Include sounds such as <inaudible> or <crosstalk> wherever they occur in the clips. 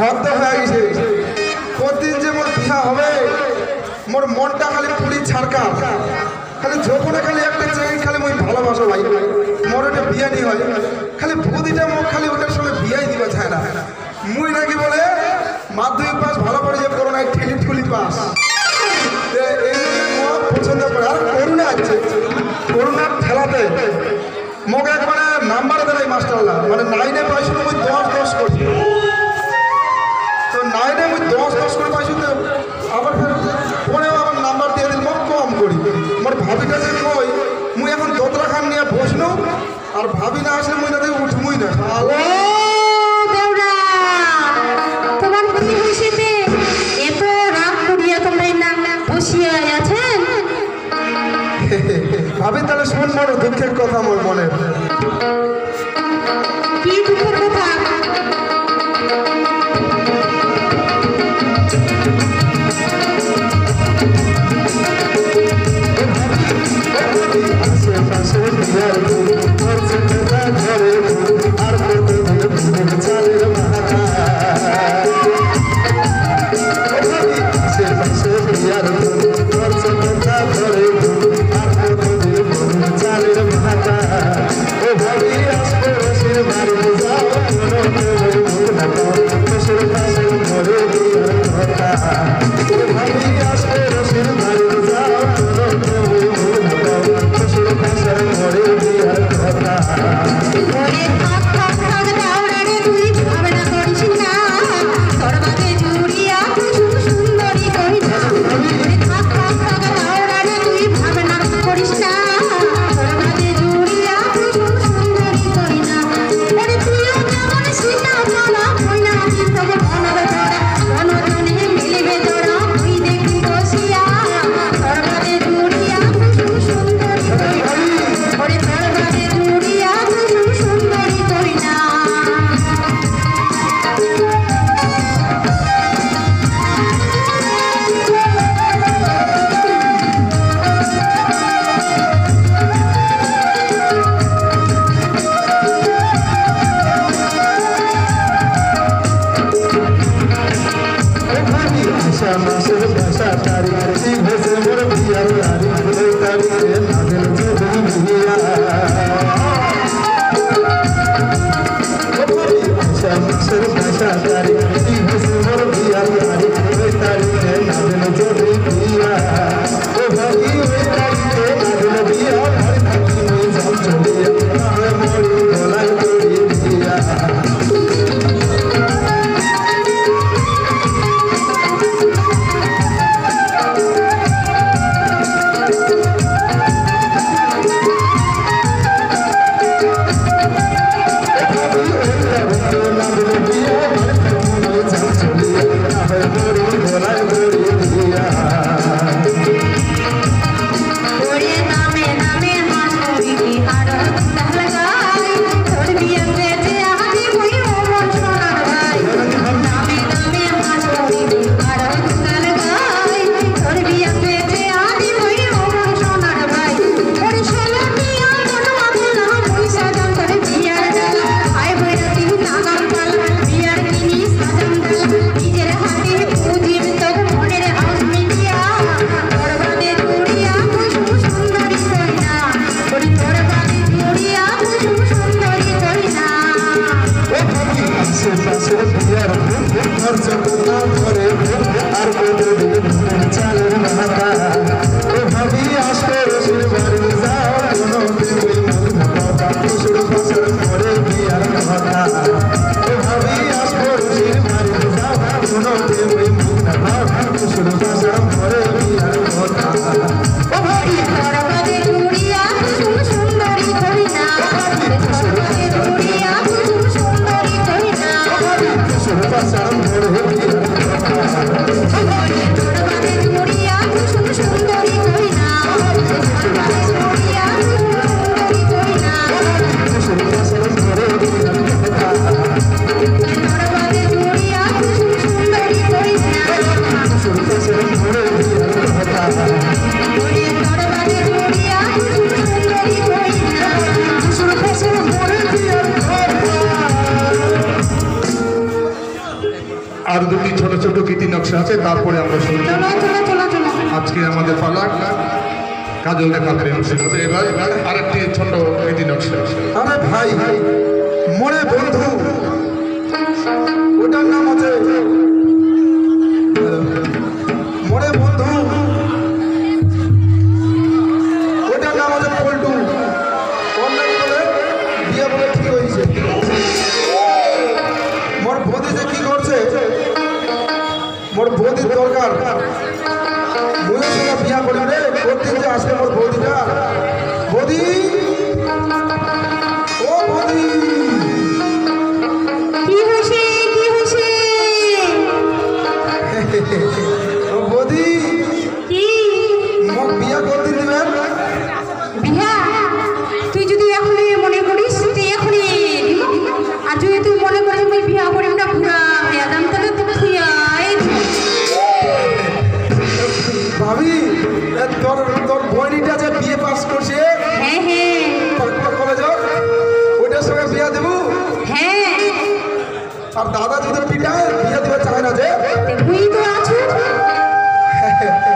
ভক্ত হয়ে গেছে প্রতিদিন যে মোর বিয়া হবে, মোর মনটা খালি পুরি ছাড়কা খালি যখনে খালি একটা চাই খালি মুই ভালোবাসো ভাই। মোর এটা বিয়া নি হয়। খালি ভূতিটা মোর খালি ওটার সঙ্গে বিয়াই দিবা চায় না মুই নাকি বলে, মাধ্যমিক পাস, ভালো করে যে করোনা ঠেলি ঠুলি পাস। পছন্দ করে। করুণা আছে করুণার ঠেলাতে। মোক একবারে নাম্বার দেয় মাস্টারলা। মানে নাইনে পাইছিল, মুই দশ দশ করছি। আর ভাবি না আসে মুই তাদের উঠমুই না। তোমার প্রতি করিয়া না <laughs> ভাবি তাহলে শোন বড় দুঃখের কথা আমার মনে। জীবনে থাকা Rama. বসে আছে তারপরে আমরা শুরু আজকে আমাদের পালা কাজল দেখা অনুশীলন এবার আরেকটি ছোট রীতি নকশা। ভাই মনে বন্ধু ওটার নাম আছে আমি তোর তোর বইনিটা যে বিয়ে পাস করছে হ্যাঁ, হ্যাঁ। কলেজ ওইটার সঙ্গে বিয়া দেবো? হ্যাঁ। আর দাদা যদি পিটায় বিয়ে দেবে চায় না যে? তুই তো আছো <laughs>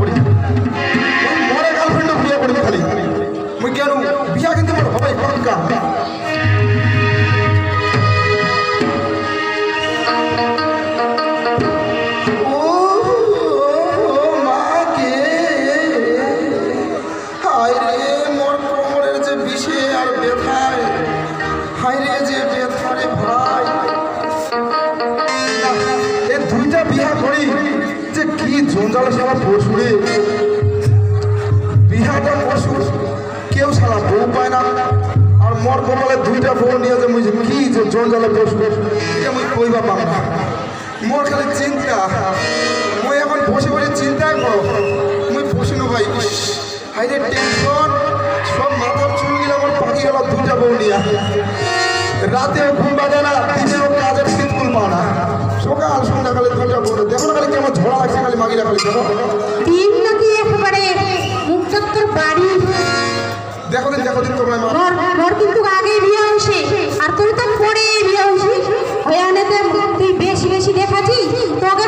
পড়েছি। পরে গার্লফ্রেন্ডও বিয়ে করেছি খালি। মুই কেন বিয়া কিন্তু মোর হবে পক্কা বিয়া করি। বিহাটা পশু কেউ সারা বউ পায় না। আর মোর কপালে দুইটা বউ নিয়ে যে মুই যে কি যে জঞ্জালে পশু মুই কইবা পাম না। মোর খালি চিন্তা। মুই এখন বসে বসে চিন্তা করো মুই বসে পশু ভাই হাইরে টেনশন। সব মাথার চুল গিলা আমার পাখি গেল দুইটা বউ নিয়ে। রাতেও দেখো নাকি একেবারে মুখটা তোর বাড়ি? দেখো দিন দেখো দিন তোমরা মা। ঘর কিন্তু আগে বিয়ে হইছে আর তুই তো পরে বিয়ে হয়েছিস হয়ে আনেতে তুই বেশি বেশি দেখাচ্ছিস তোকে